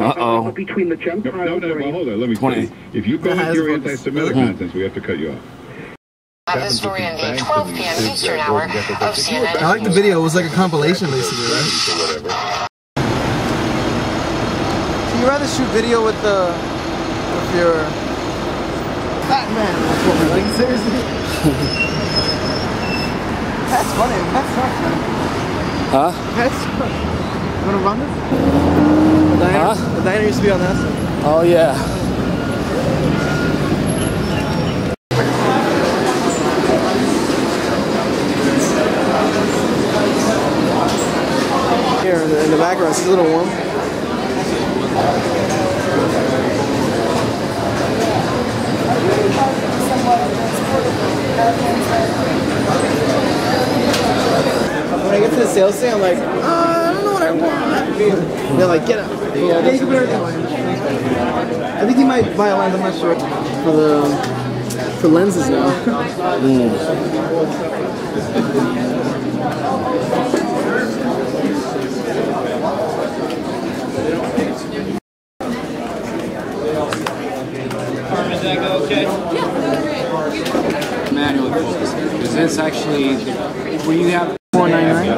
Uh-oh. Between the No, Gentiles. no, no, well, hold on. Let me 20. say. If you go Yeah, with that's your focus. anti-Semitic mm-hmm. nonsense, we have to cut you off. Have this story in the 12 p.m. Eastern hour of CNN. I like the video. It was like a compilation, basically, right? Whatever. So you rather shoot video with the with your fat man? Like seriously? That's funny. That's sucks, man. Huh? That sucks. You wanna run this? The diner, Huh? the diner used to be on that side. Oh, yeah. Here in the, in the background, it's a little warm. When I get to the sales thing, I'm like, I don't know what I want. They're like, get out. Yeah, you can put everything away. I think he might buy a lens. I'm not sure for the for lenses now. mm. Okay. Yeah. manual focus because that's actually when you have Four ninety nine.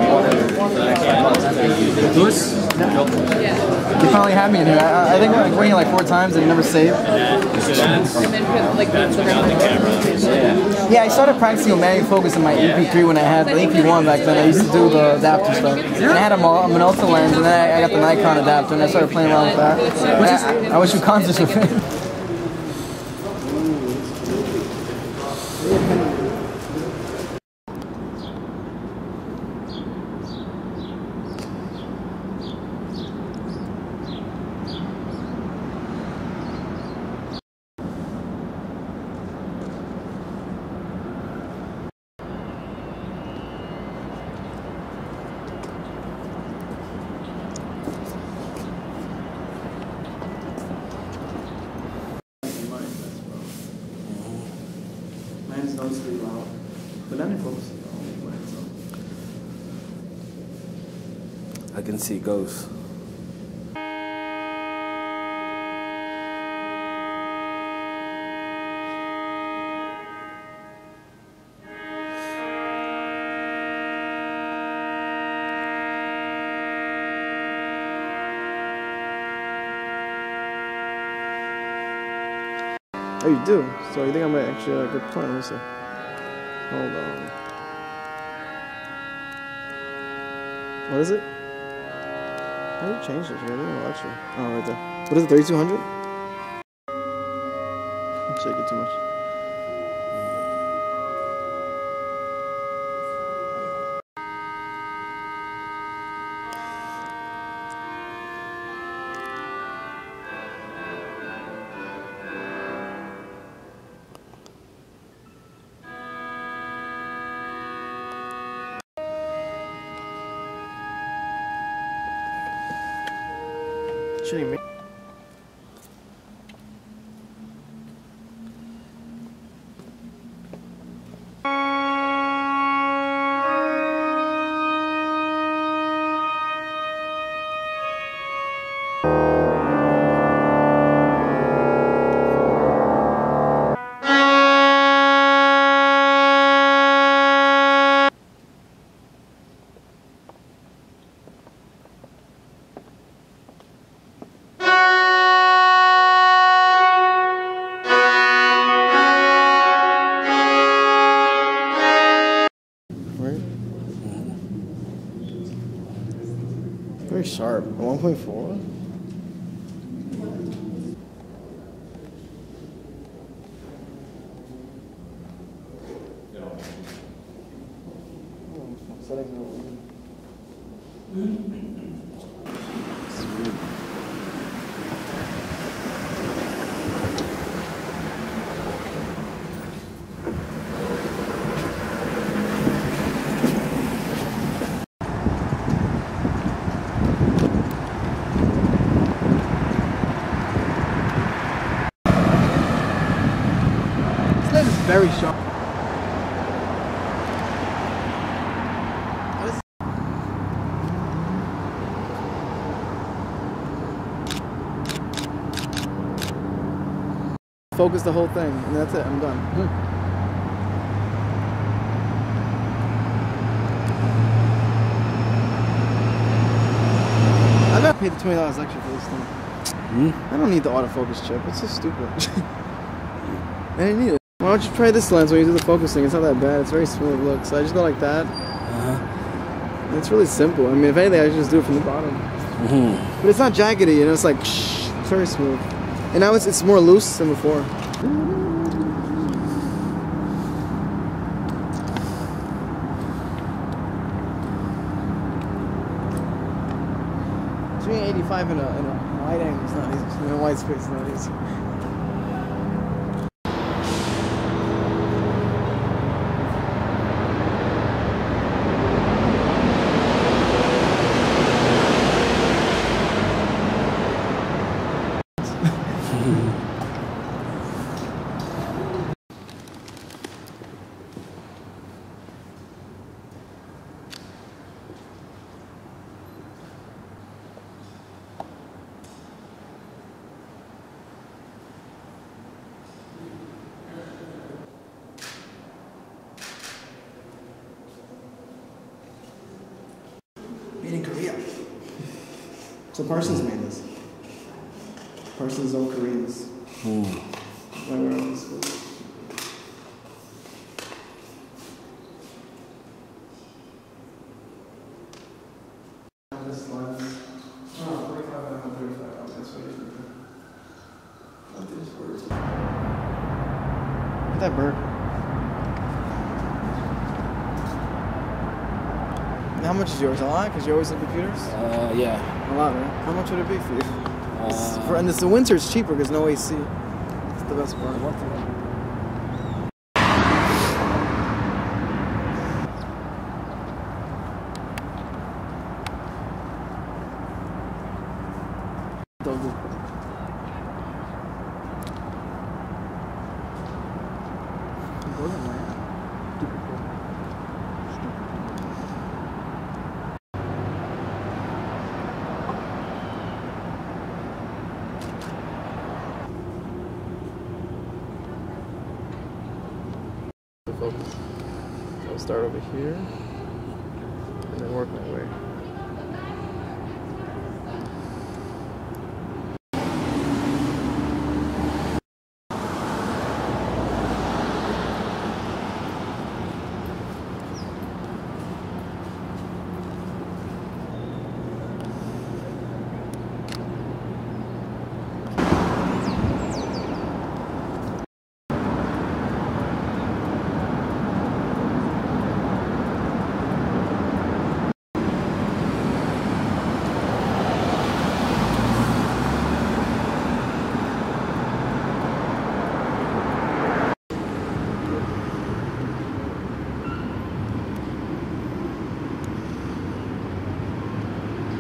this You finally had me in here. I, I think I was waiting like four times and you never saved. and then put like the, the camera. Yeah, I started practicing with manual focus in my EP3 when I had the EP1 back then. I used to do the adapter stuff. And I had a, Mo- a Minolta lens and then I, I got the Nikon adapter and I started playing around with that. I, I wish you concerts with it. Mine's noticeably but then it focuses I can see ghosts. Oh, you do? So you think I'm actually a good plan? Let me see. Hold on. What is it? How do you change this? Really? Oh, actually. Oh, right there. What is it? 3200? Shake it too much. Shitting sharp. 1.4? very sharp. Focus the whole thing, and that's it, I'm done. Hmm. I gotta pay the twenty dollars extra for this thing. Mm -hmm. I don't need the autofocus chip. It's so stupid. I didn't need it. Why don't you try this lens when you do the focusing? It's not that bad. It's very smooth look. So I just go like that. Uh-huh. It's really simple. I mean, if anything, I should just do it from the bottom. Mm-hmm. But it's not jaggedy, you know. It's like it's very smooth. And now it's it's more loose than before. Eighty five in a in a wide angle is not easy. In a wide space is not easy. So Parsons made this. Parsons own Koreans. Right where I was. This lens. Oh, 45 and 35. That's what it is. What these words. Look at that bird. How much is yours? A lot? Because you're always in computers? Uh, yeah. A lot, right? How much would it be for you? Uh, for, and it's the winter, it's cheaper because no AC. It's the best part. Don't do- Go ahead, man. Stupid boy. the focus. So I'll start over here and then work my way.